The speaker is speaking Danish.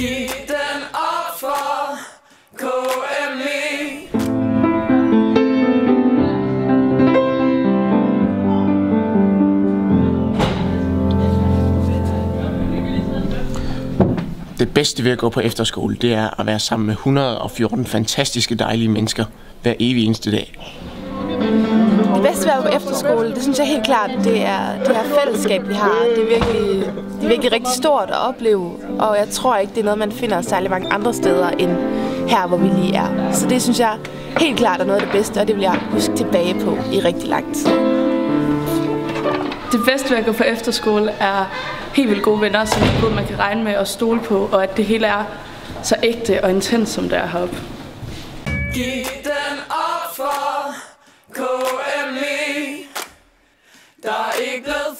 Giv den op for KMI Det bedste ved at gå på efterskole, det er at være sammen med 114 fantastiske dejlige mennesker hver evig eneste dag. Det bedste ved at gå på efterskole, det synes jeg helt klart, det er det her fællesskab, vi har. Det er virkelig, det er virkelig rigtig stort at opleve, og jeg tror ikke, det er noget, man finder særlig mange andre steder end her, hvor vi lige er. Så det synes jeg helt klart er noget af det bedste, og det vil jeg huske tilbage på i rigtig lang tid. Det bedste ved at gå på efterskole er helt vildt gode venner, som både man kan regne med og stole på, og at det hele er så ægte og intens, som det er heroppe. Giv Tá da ik